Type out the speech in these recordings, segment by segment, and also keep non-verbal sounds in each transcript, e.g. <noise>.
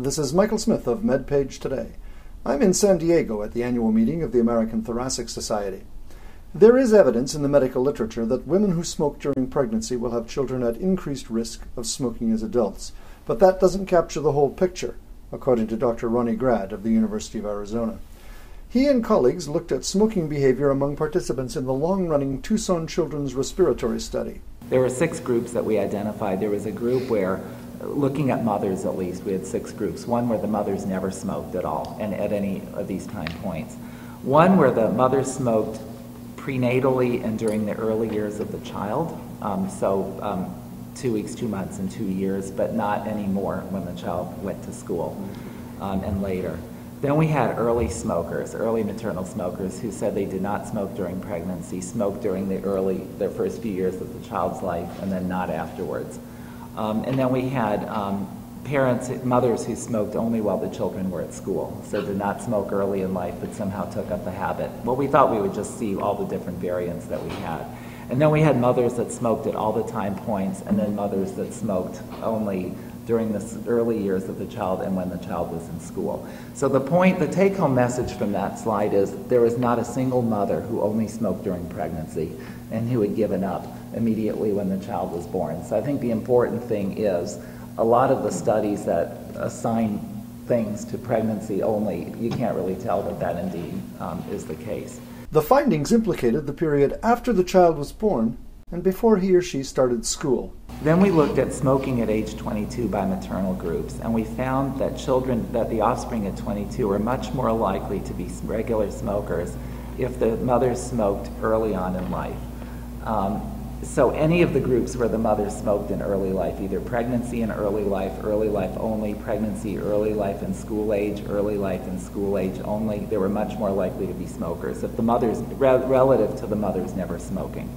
This is Michael Smith of MedPage Today. I'm in San Diego at the annual meeting of the American Thoracic Society. There is evidence in the medical literature that women who smoke during pregnancy will have children at increased risk of smoking as adults, but that doesn't capture the whole picture, according to Dr. Roni Grad of the University of Arizona. He and colleagues looked at smoking behavior among participants in the long running Tucson Children's Respiratory Study. There were six groups that we identified. There was a group where looking at mothers at least, we had six groups. One where the mothers never smoked at all and at any of these time points. One where the mothers smoked prenatally and during the early years of the child, um, so um, two weeks, two months, and two years, but not anymore when the child went to school um, and later. Then we had early smokers, early maternal smokers, who said they did not smoke during pregnancy, smoked during the early, their first few years of the child's life, and then not afterwards. Um, and then we had um, parents, mothers who smoked only while the children were at school, so did not smoke early in life, but somehow took up the habit. Well, we thought we would just see all the different variants that we had. And then we had mothers that smoked at all the time points, and then mothers that smoked only during the early years of the child and when the child was in school. So the point, the take home message from that slide is there is not a single mother who only smoked during pregnancy and who had given up immediately when the child was born. So I think the important thing is a lot of the studies that assign things to pregnancy only, you can't really tell that that indeed um, is the case. The findings implicated the period after the child was born and before he or she started school. Then we looked at smoking at age 22 by maternal groups, and we found that children, that the offspring at 22 were much more likely to be regular smokers if the mothers smoked early on in life. Um, so any of the groups where the mother smoked in early life, either pregnancy and early life, early life only, pregnancy, early life and school age, early life and school age only, they were much more likely to be smokers. If the mothers, re- relative to the mothers never smoking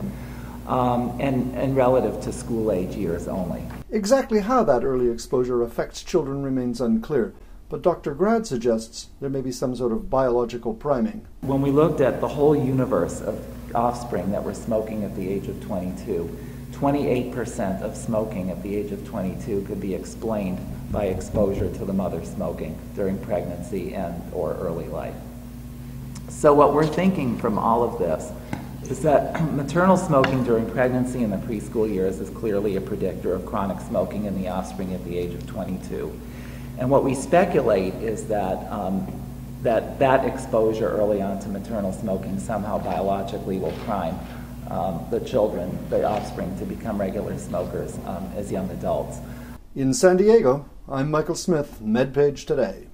um, and, and relative to school age years only. Exactly how that early exposure affects children remains unclear, but Dr. Grad suggests there may be some sort of biological priming. When we looked at the whole universe of offspring that were smoking at the age of 22, 28% of smoking at the age of 22 could be explained by exposure to the mother smoking during pregnancy and or early life. So what we're thinking from all of this is that <clears throat> maternal smoking during pregnancy and the preschool years is clearly a predictor of chronic smoking in the offspring at the age of 22. And what we speculate is that um, that, that exposure early on to maternal smoking somehow biologically will prime um, the children, the offspring, to become regular smokers um, as young adults. In San Diego, I'm Michael Smith, MedPage Today.